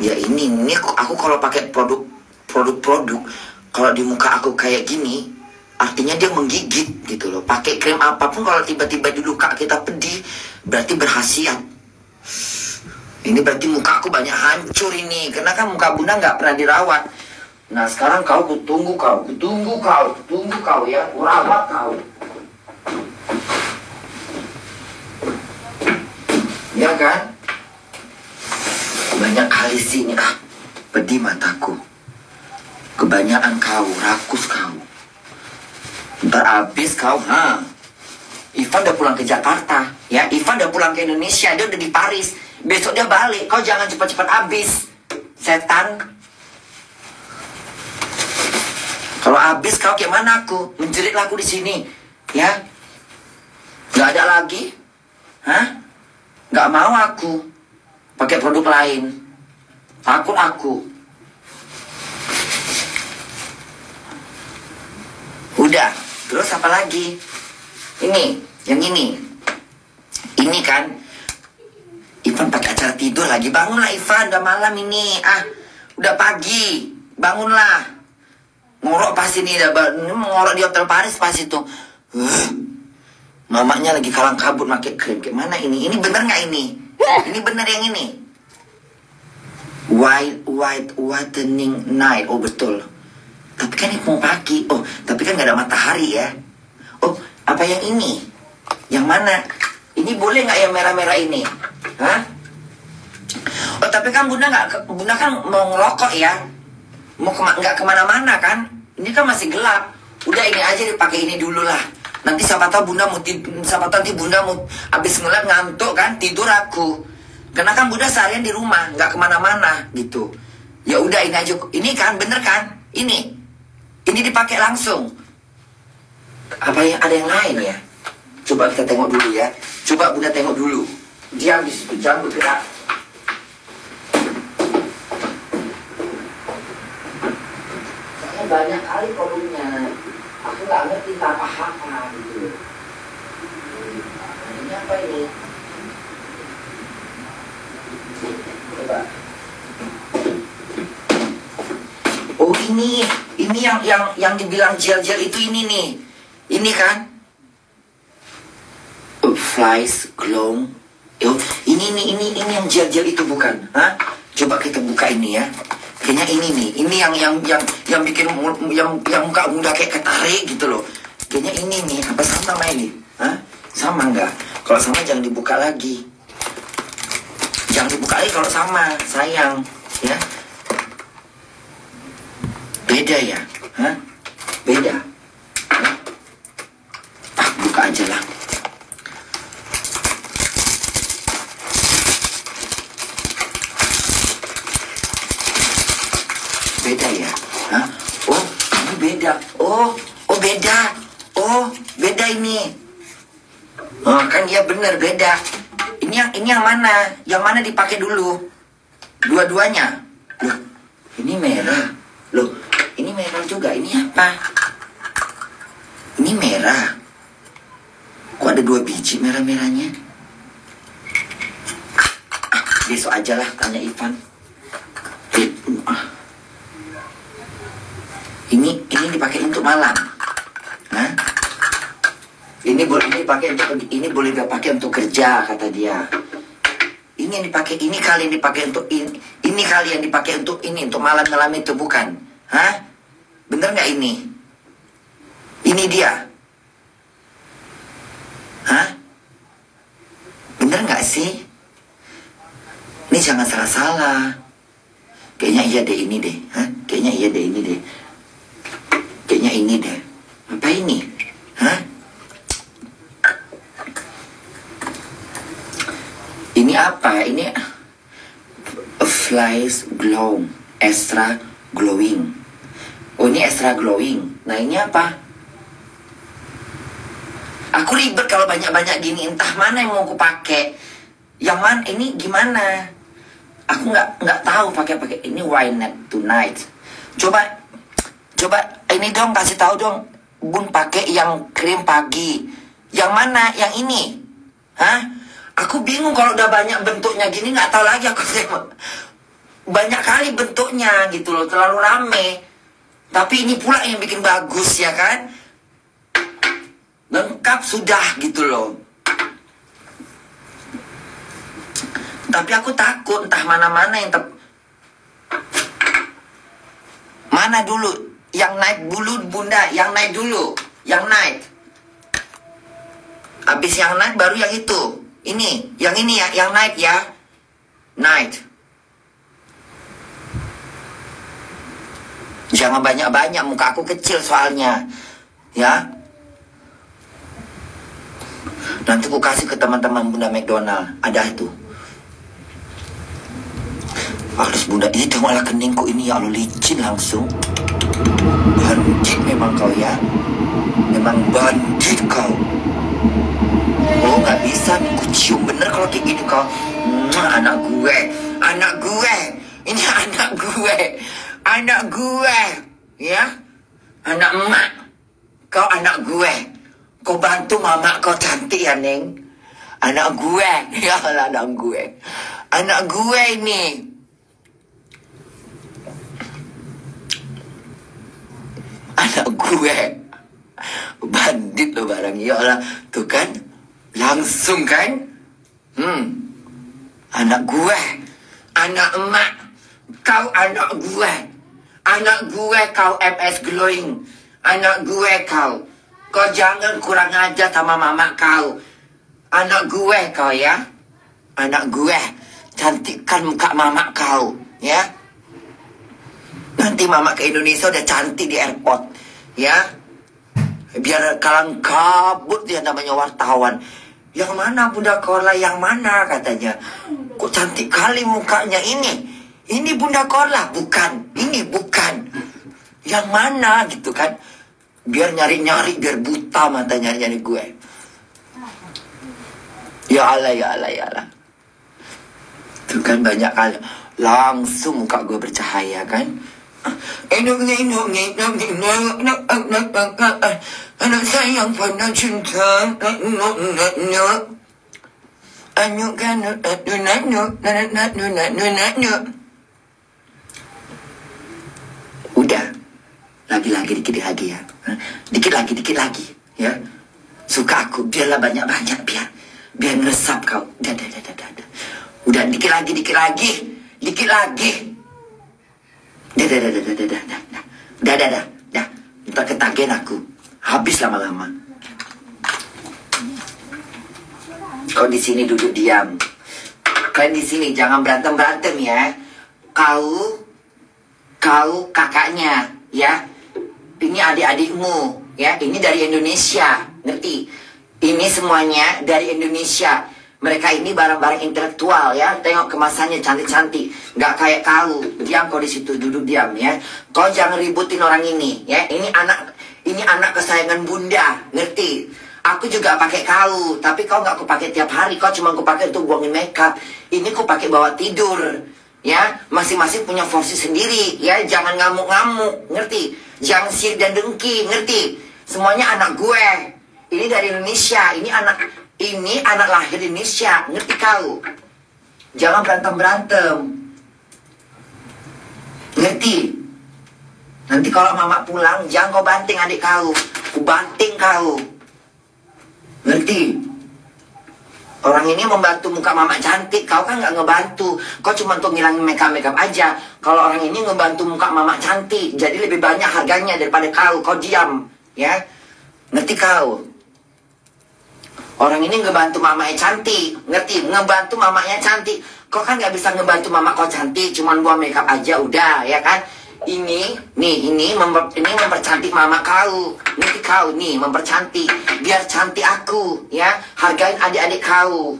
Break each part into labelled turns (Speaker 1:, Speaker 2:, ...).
Speaker 1: Ya ini, ini aku, kalau pakai produk produk-produk kalau di muka aku kayak gini artinya dia menggigit gitu loh. Pakai krim apa pun kalau tiba-tiba di luka kita pedih berarti berhasiat. Ini berarti muka aku banyak hancur ini karena kan muka bunda nggak pernah dirawat. Nah sekarang kau kutunggu kau kutunggu kau tunggu kau ya. Kurawat kau ya kan? Banyak kali sini ah pedih mataku. Kebanyakan kau rakus kau. Ntar habis kau ha? Ivan udah pulang ke Jakarta ya? Ivan udah pulang ke Indonesia dia udah di Paris. Besok dia balik kau jangan cepat-cepat habis. Setan. Kalau habis kau kayak mana aku? Menjerit aku di sini ya? Nggak ada lagi hah nggak mau aku pakai produk lain. Takut aku. Udah terus apa lagi? Ini yang ini. Ini kan Ivan pakai acara tidur lagi. Bangunlah Ivan udah malam ini. Ah udah pagi. Bangunlah. Ngorok pasti nih udah ngorok di hotel Paris pasti tuh. Mamanya lagi kalang kabut pakai krim. Kayak mana ini? Ini bener nggak ini? Ini bener yang ini. White white whitening night? Oh betul. Tapi kan ini mau pagi. Oh tapi kan nggak ada matahari ya. Oh apa yang ini? Yang mana? Ini boleh nggak yang merah-merah ini? Hah? oh tapi kan bunda nggak bunda kan mau ngerokok ya. Mau kema nggak ke mana-mana kan? Ini kan masih gelap. Udah ini aja dipakai ini dulu lah nanti siapa tahu bunda mau tid- siapa tahu nanti bunda mau habis ngeliat ngantuk kan tidur aku karena kan bunda seharian di rumah nggak ke mana-mana gitu. Ya udah ini aja. Ini kan bener kan? Ini. Ini dipakai langsung. Apa yang ada yang lain ya? Coba kita tengok dulu ya. Coba bunda tengok dulu. Diam di situ jangan bergerak banyak kali produknya aku nggak ngerti apa apa gitu. Hmm, ini apa ini? Coba. Oh ini ini yang yang yang dibilang gel-gel itu ini nih. Ini kan? Oh, flies glow oh ini ini ini ini yang gel-gel itu bukan Hah? coba kita buka ini ya kayaknya ini nih ini yang yang yang yang bikin yang yang muka muda kayak ketarik gitu loh. Kayaknya ini nih apa sama sama ini? Hah? sama nggak? Kalau sama jangan dibuka lagi. Jangan dibuka lagi kalau sama sayang ya. Beda ya? Hah? beda? Hah? ah buka aja lah beda ya? Hah? oh ini beda. Oh oh beda. Oh beda ini. Oh kan dia bener beda. Ini yang ini yang mana? Yang mana dipakai dulu? Dua-duanya? Loh ini merah. Loh ini merah juga. Ini apa? Ini merah. Kok ada dua biji merah-merahnya? Ah, besok aja lah tanya Ivan Eh, ah. Ini ini dipakai untuk malam. Hah? Ini boleh ini dipakai untuk ini boleh dipakai untuk kerja kata dia. Ini yang dipakai ini kali yang dipakai untuk ini ini kali yang dipakai untuk ini untuk malam malam itu bukan? Hah? Bener nggak ini? Ini dia. Hah? Bener nggak sih? Ini jangan salah-salah. Kayaknya iya deh ini deh. Hah? Kayaknya iya deh ini deh. Kayaknya ini deh. Apa ini? Hah? Ini apa? Ini flies glow, extra glowing. Oh ini extra glowing. Nah ini apa? Aku ribet kalau banyak-banyak gini. Entah mana yang mau aku pakai. Yang mana? Ini gimana? Aku nggak nggak tahu pakai pakai ini not tonight. Coba coba ini dong kasih tahu dong. Bun pakai yang krim pagi. Yang mana? Yang ini? Hah? Aku bingung kalau udah banyak bentuknya gini nggak tahu lagi aku banyak kali bentuknya gitu loh terlalu rame tapi ini pula yang bikin bagus ya kan lengkap sudah gitu loh tapi aku takut entah mana-mana yang tep mana dulu yang naik bulu bunda yang naik dulu yang naik habis yang naik baru yang itu ini yang ini ya yang naik ya naik Jangan banyak-banyak, muka aku kecil soalnya. Ya. Nanti aku kasih ke teman-teman Bunda McDonald. Ada itu. Harus Bunda, itu malah keningku ini ya Allah licin langsung. Bandit memang kau ya. Memang bandit kau. Oh nggak bisa nih, cium bener kalau kayak gini kau. anak gue, anak gue, ini anak gue. Anak gue, ya, anak emak, kau anak gue, kau bantu mama kau cantik ya neng, anak gue, ya anak gue, anak gue ini, anak gue, bandit lo barang ya Allah, tuh kan, langsung kan, hmm, anak gue, anak emak, kau anak gue. Anak gue kau MS glowing. Anak gue kau. Kau jangan kurang aja sama mama kau. Anak gue kau ya. Anak gue. Cantikkan muka mama kau. Ya. Nanti mama ke Indonesia udah cantik di airport. Ya. Biar kalang kabut dia namanya wartawan. Yang mana Bunda Korla yang mana katanya. Kok cantik kali mukanya ini. Ini Bunda Korla, bukan. Ini bukan. Yang mana gitu kan. Biar nyari-nyari, biar buta matanya nyari gue. Ya Allah, ya Allah, ya Allah. Itu kan banyak kali. Langsung muka gue bercahaya kan. Udah. Lagi-lagi dikit lagi ya. Dikit lagi, dikit lagi. Ya. Suka aku. Biarlah banyak-banyak. Biar biar ngesap kau. Udah, udah, udah, udah. Udah, dikit lagi, dikit lagi. Dikit lagi. Udah, udah, udah, udah, udah, udah, udah. Udah, udah, udah. Udah. Ntar ketagihan aku. Habis lama-lama. Kau di sini duduk diam. Kalian di sini jangan berantem berantem ya. Kau kau kakaknya ya ini adik-adikmu ya ini dari Indonesia ngerti ini semuanya dari Indonesia mereka ini barang-barang intelektual ya. Tengok kemasannya cantik-cantik nggak kayak kau diam kau di situ duduk diam ya. Kau jangan ributin orang ini ya. Ini anak ini anak kesayangan bunda ngerti? Aku juga pakai kau tapi kau nggak aku pakai tiap hari. Kau cuma aku pakai untuk buangin makeup. Ini aku pakai bawa tidur ya. Masing-masing punya porsi sendiri ya. Jangan ngamuk-ngamuk ngerti? Jangan sirik dan dengki ngerti? Semuanya anak gue. Ini dari Indonesia ini anak ini anak lahir di Indonesia ngerti kau jangan berantem berantem ngerti nanti kalau mama pulang jangan kau banting adik kau ku banting kau ngerti Orang ini membantu muka mama cantik, kau kan nggak ngebantu. Kau cuma untuk ngilangin makeup makeup aja. Kalau orang ini ngebantu muka mama cantik, jadi lebih banyak harganya daripada kau. Kau diam, ya. Ngerti kau? Orang ini ngebantu mamanya cantik, ngerti? Ngebantu mamanya cantik. Kau kan nggak bisa ngebantu mama kau cantik, cuma buang makeup aja udah, ya kan? ini nih ini memper, ini mempercantik mama kau. Nih kau? Nih mempercantik. Biar cantik aku ya. Hargain adik-adik kau.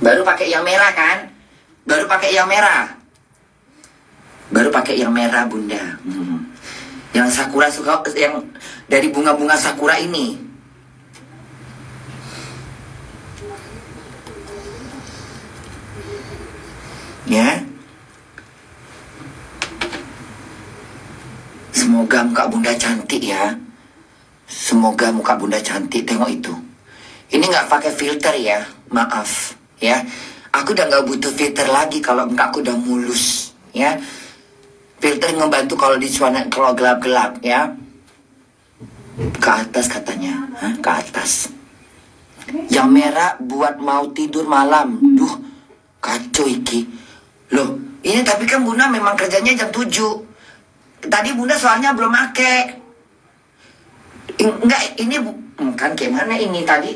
Speaker 1: Baru pakai yang merah kan? Baru pakai yang merah. Baru pakai yang merah bunda. Hmm. Yang sakura suka yang dari bunga-bunga sakura ini Ya. Semoga muka bunda cantik. ya. Semoga muka bunda cantik. Tengok itu. Ini nggak pakai filter ya. Maaf ya. Aku udah nggak butuh filter lagi kalau muka aku udah mulus ya. Filter ngebantu kalau di suasana kalau gelap-gelap ya. Ke atas katanya, Hah? ke atas. Yang merah buat mau tidur malam. Duh, kacau iki. Loh, ini tapi kan Bunda memang kerjanya jam 7. Tadi Bunda soalnya belum make. Enggak, ini bu- hmm, kan kayak mana ini tadi?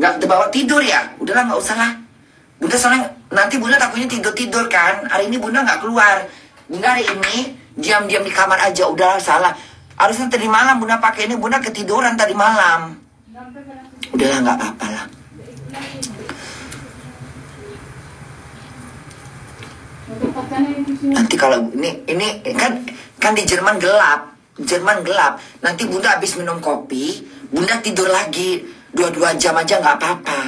Speaker 1: Enggak terbawa tidur ya? Udahlah nggak usah lah. Bunda soalnya nanti Bunda takutnya tidur-tidur kan. Hari ini Bunda nggak keluar. Bunda hari ini diam-diam di kamar aja. Udahlah salah. Harusnya tadi malam Bunda pakai ini. Bunda ketiduran tadi malam. Udahlah nggak apa-apa lah. Nanti kalau ini ini kan kan di Jerman gelap, Jerman gelap. Nanti Bunda habis minum kopi, Bunda tidur lagi dua-dua jam aja nggak apa-apa.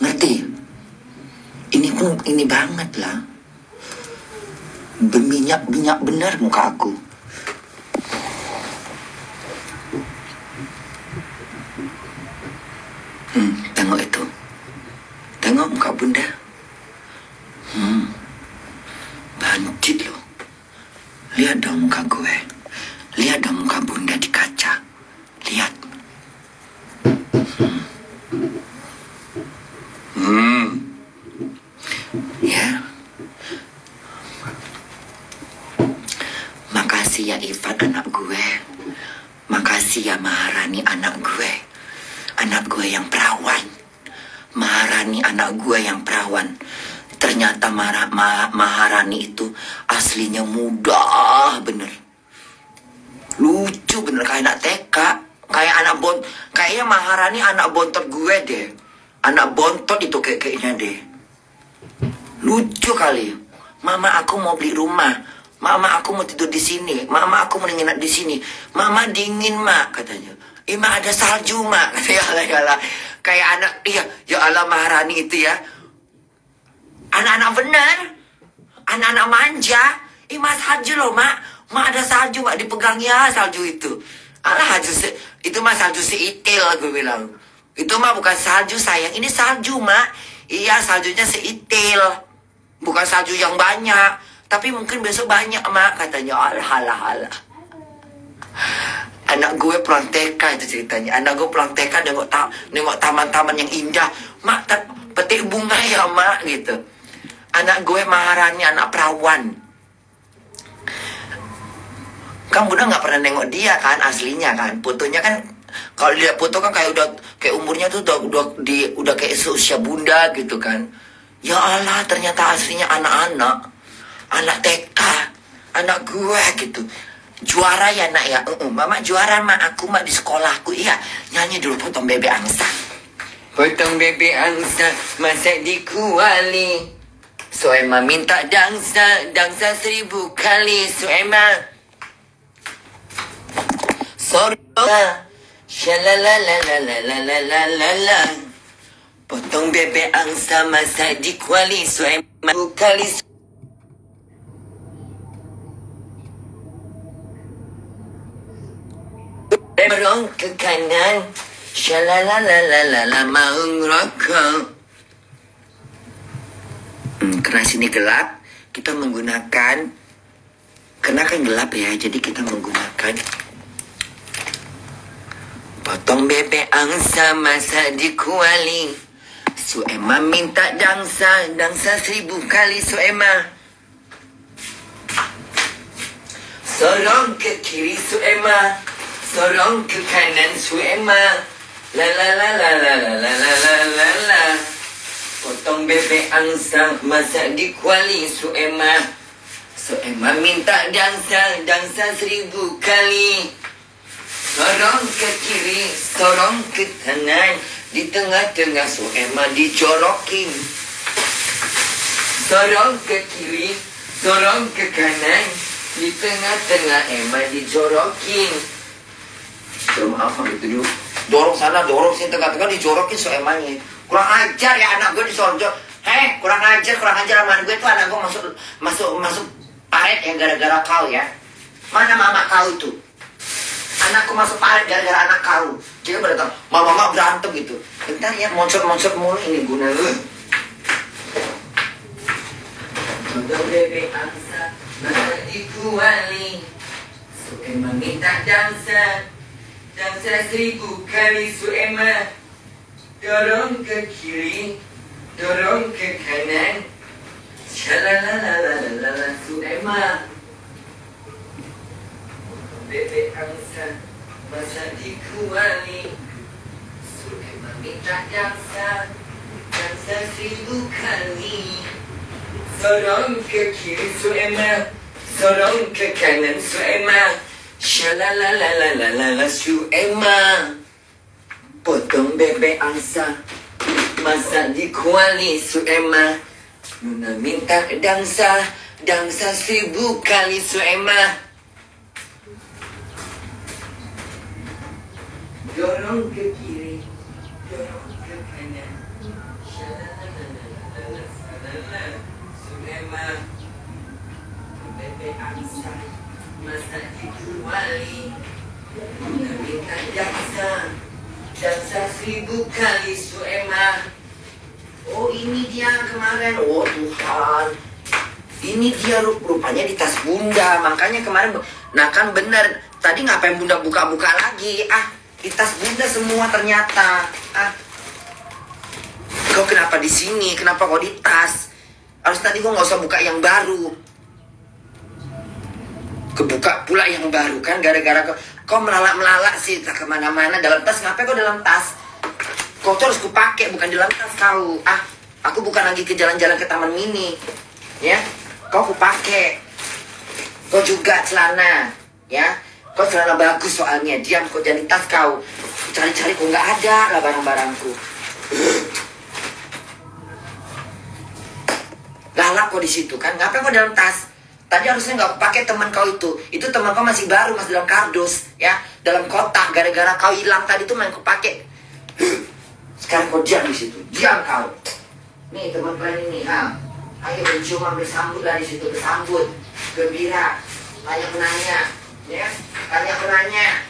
Speaker 1: Ngerti? Ini pun ini banget lah. Berminyak minyak benar muka aku. Hmm, tengok itu. Tengok muka Bunda. Hmm. Bantit loh. Lihat dong muka gue. Lihat dong muka bunda di kaca. Lihat. Hmm. Hmm. Ya. Makasih ya Ivan anak gue. Makasih ya Maharani anak gue. Anak gue yang perawan. Maharani anak gue yang perawan. Ternyata Mara, Ma- Maharani itu aslinya mudah bener. Lucu bener kayak anak TK. Kayak anak bon, kayaknya Maharani anak bontot gue deh. Anak bontot itu kayak kayaknya deh. Lucu kali. Mama aku mau beli rumah. Mama aku mau tidur di sini. Mama aku mau nginap di sini. Mama dingin mak katanya. Ima ada salju mak. Ya Allah. Kayak anak iya ya Allah Maharani itu ya. Anak-anak benar. Anak-anak manja. Ih, mas salju loh, mak. Mak ada salju, mak. Dipegang ya salju itu. Alah, salju itu mah salju seitil, gue bilang. Itu mah bukan salju, sayang. Ini salju, mak. Iya, saljunya seitil. Bukan salju yang banyak. Tapi mungkin besok banyak, mak. Katanya, alah, alah, alah. Anak gue pulang TK itu ceritanya. Anak gue pulang TK nengok, ta nengok taman-taman yang indah. Mak, petik bunga ya, mak, gitu. Anak gue Maharani, anak perawan. Kan Bunda nggak pernah nengok dia kan aslinya kan. Fotonya kan kalau lihat foto kan kayak udah kayak umurnya tuh udah udah di udah kayak seusia Bunda gitu kan. Ya Allah, ternyata aslinya anak-anak. Anak TK, anak gue gitu. Juara ya nak ya. Uh, uh, mama juara mak aku mak di sekolahku. Iya, nyanyi dulu potong bebek angsa. Potong bebek angsa masak di kuali. Soema minta dangsa, dangsa seribu kali. Soema. Sorona. Shalalalalalalalalalalala. Potong bebek angsa masak di kuali. Soema kali. Berong ke kanan. Shalalalalala mau ngerokok. Karena sini gelap, kita menggunakan karena kan gelap ya, jadi kita menggunakan potong bebek angsa masak di kuali. Suema minta dangsa, dangsa seribu kali Suema. Sorong ke kiri Suema, sorong ke kanan Suema. La la la la la la la la la la la. Potong bebek angsa masak di kuali Suema. Suema minta dansa, dansa seribu kali. Sorong ke kiri, sorong ke kanan. Di tengah-tengah Suema dijorokin. Sorong ke kiri, sorong ke kanan. Di tengah-tengah Emma dijorokin. Belum apa gitu dulu. Dorong sana, dorong sini, tengah-tengah dijorokin Suemanya. Kurang ajar ya anak gue disorong. Heh, kurang ajar, kurang ajar sama gue tuh anak gue masuk masuk masuk paret ya gara-gara kau ya. Mana mama kau itu? anakku masuk parit gara-gara anak kau. Jadi datang, mama mama berantem gitu. Bentar ya, monsot-monsot mulu ini guna lu.
Speaker 2: Suema minta dansa Dansa seribu kali Suema Dorong ke kiri Dorong ke kanan Shalalalalala Suema Bebek angsa Masa dikuali Suema minta dansa Dansa seribu kali Sorong ke kiri su Emma Sorong ke kanan su Emma Shalalalalala su Emma Potong bebek angsa. Masak di kuali su Emma. Nuna minta dansa Dansa seribu kali su Emma. Dorong ke kiri. Dorong ke kanan. Bebek angsa. Masa dikuali. Minta Jaksa seribu kali Suema
Speaker 1: Oh ini dia kemarin. Oh Tuhan. Ini dia rup rupanya di tas bunda. Makanya kemarin, nah kan bener. Tadi ngapain bunda buka-buka lagi? Ah, di tas bunda semua ternyata. Ah, kau kenapa di sini? Kenapa kau di tas? Harus tadi kau nggak usah buka yang baru. Kebuka pula yang baru kan gara-gara kau, kau melalak-melalak sih tak ke mana-mana dalam tas. Ngapain kau dalam tas? Kau tuh harus kupakai bukan dalam tas kau. Ah, aku bukan lagi ke jalan-jalan ke taman mini. Ya, kau kupakai. Kau juga celana, ya. Kau celana bagus soalnya. Diam kau jadi tas kau. Cari-cari kau nggak ada lah barang-barangku. Galak kau di situ kan? Ngapain kau dalam tas? Tadi harusnya nggak pakai teman kau itu. Itu teman kau masih baru, masih dalam kardus, ya, dalam kotak. Gara-gara kau hilang tadi tuh main kau pakai. Sekarang kau diam di situ, diam kau. Nih teman kalian ini, ha. Ayo berciuman bersambut lah di situ, bersambut, gembira, tanya menanya, ya, tanya menanya.